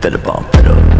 Better bump it up